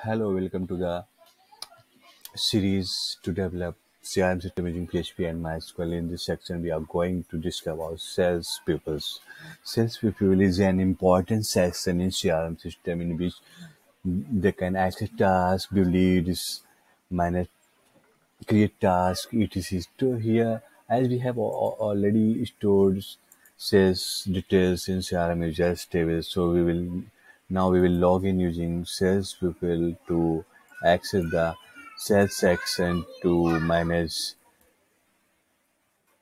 Hello, welcome to the series to develop CRM system using PHP and MySQL. In this section, we are going to discuss about sales pupils. Sales pupil is an important section in CRM system in which they can access tasks, view leads, manage, create tasks, etc. So here, as we have already stored sales details in CRM users table, so we will now we will log in using sales pupil to access the sales section to manage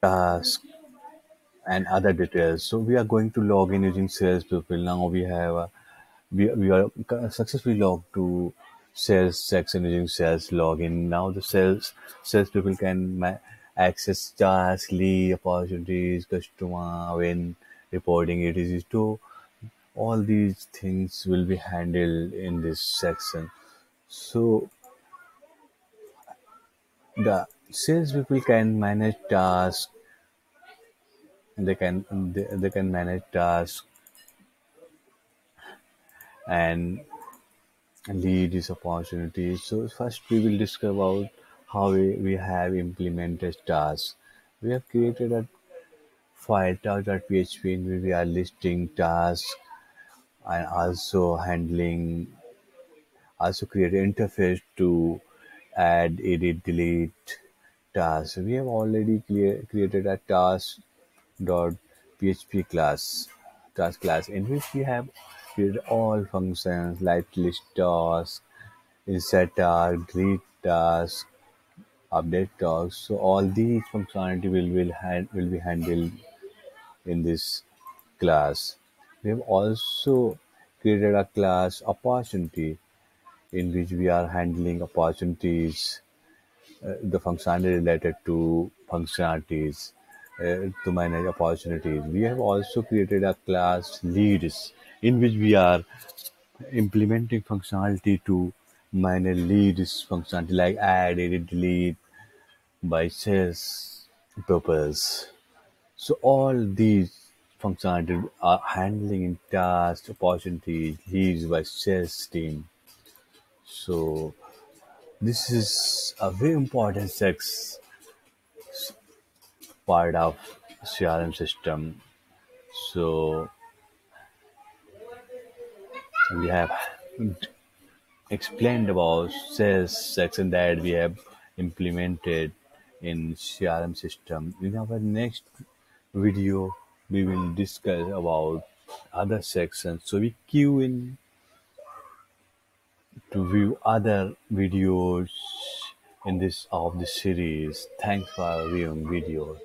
tasks and other details. So we are going to log in using sales pupil. Now we have uh, we, we are successfully logged to sales section using sales login. Now the sales sales people can access tasks, lead opportunities, customer when reporting it is to all these things will be handled in this section. So the sales people can manage tasks. They can they, they can manage tasks and lead these opportunities. So first we will discuss about how we, we have implemented tasks. We have created a file task.php in which we are listing tasks and also handling also create interface to add, edit, delete tasks. We have already clear, created a task dot php class task class in which we have created all functions like list task, insert task, delete task, update task. So all these functionality will will, hand, will be handled in this class. We have also created a class opportunity in which we are handling opportunities, uh, the functionality related to functionalities uh, to manage opportunities. We have also created a class leads in which we are implementing functionality to manage leads functionality like add, edit, delete by sales purpose. So all these functionality are uh, handling in tasks, opportunities, leads by sales team. So this is a very important sex part of CRM system. So we have explained about sales section that we have implemented in CRM system. In our next video, we will discuss about other sections. So we queue in to view other videos in this of this series. Thanks for viewing video.